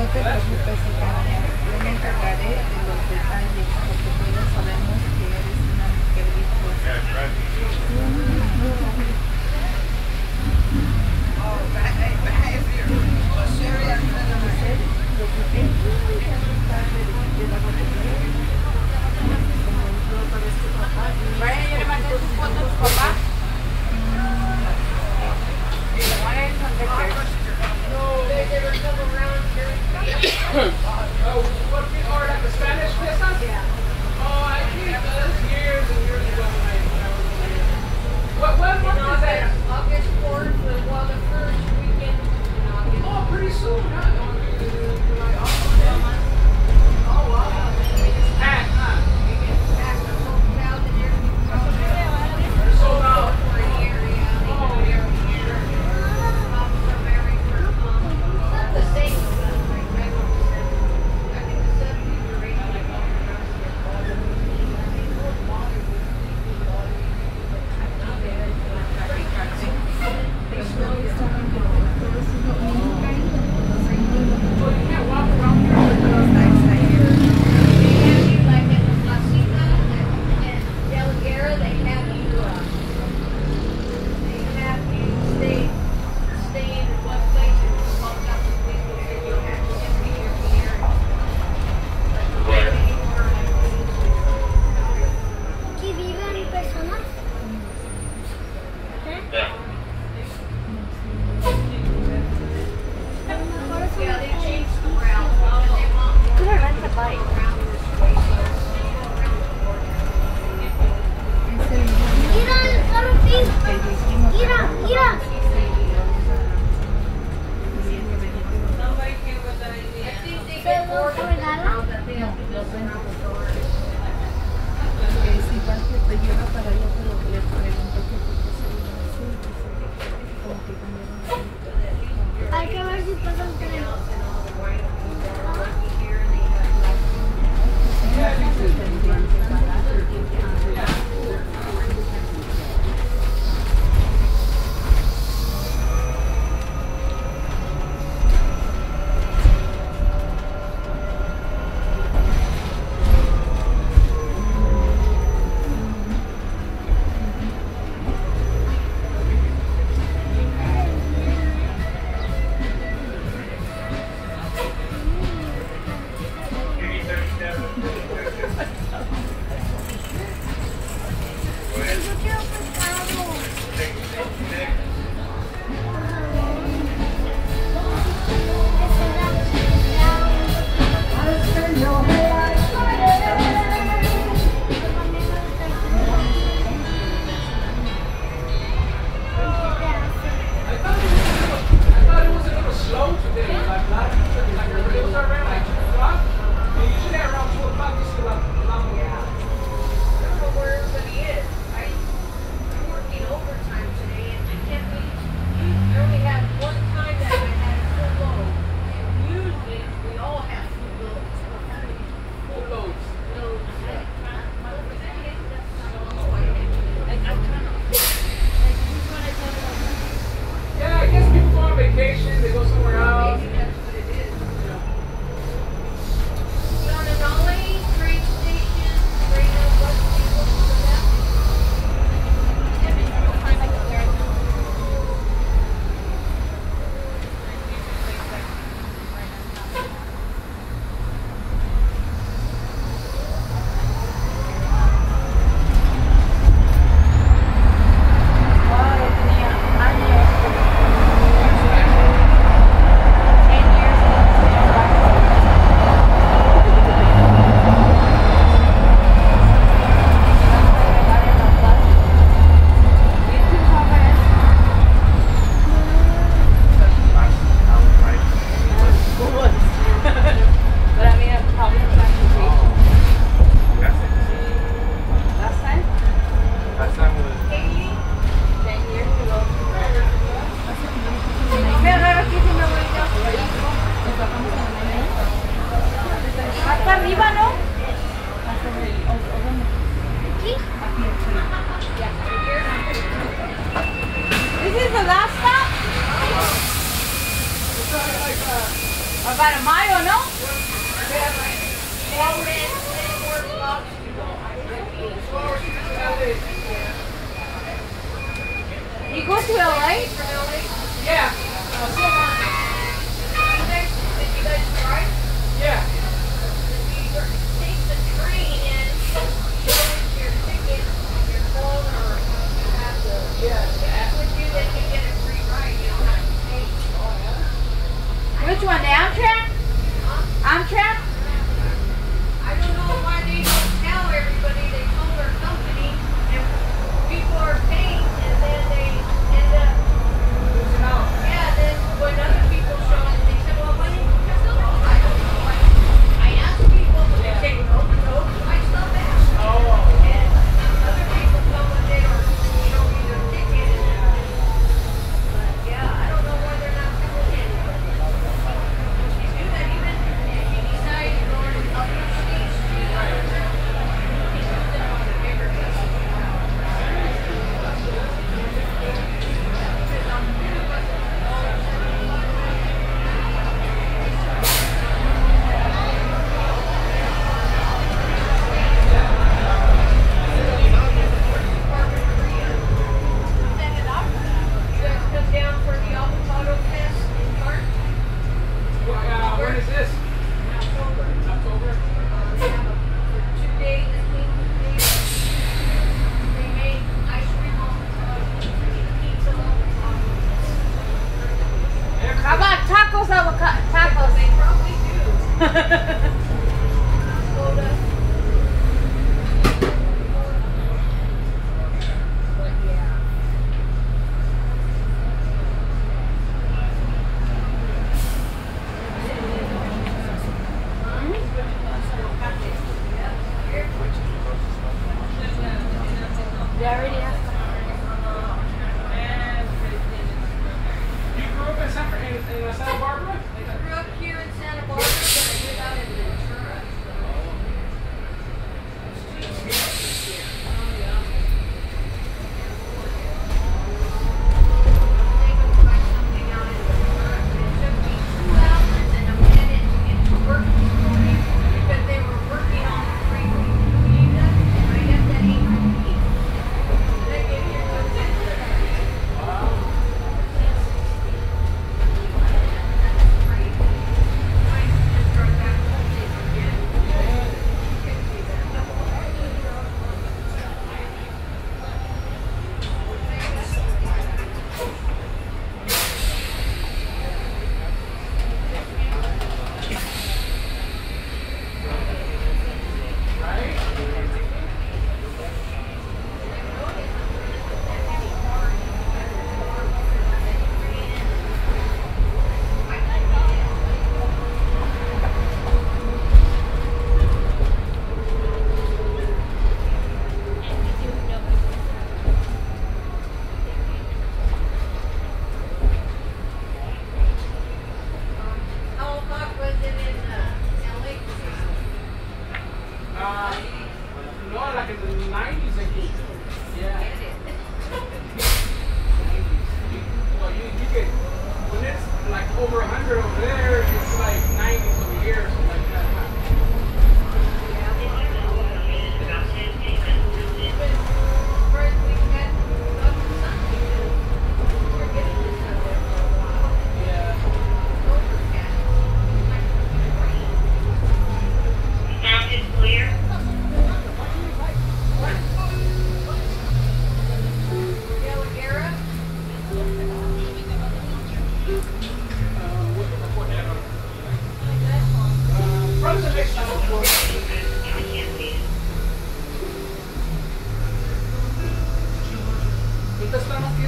No te preocupes, hija mía, yo me encargaré de los detalles, porque todos sabemos que eres una mujer virtuosa. Brian, yo le mandé tu foto a tu papá. What, About a mile, no? You go to LA? Yeah. trap Santa, in, Santa Barbara? They grew up here in Santa Barbara.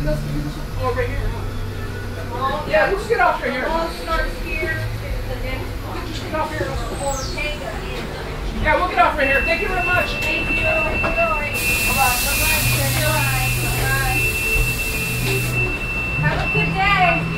This, oh, right here. Yeah, we'll get off right here. The starts here. Get off here. Yeah, we'll get off right here. Thank you very much. Thank you. Thank you. Bye-bye. Bye-bye. Have a good day.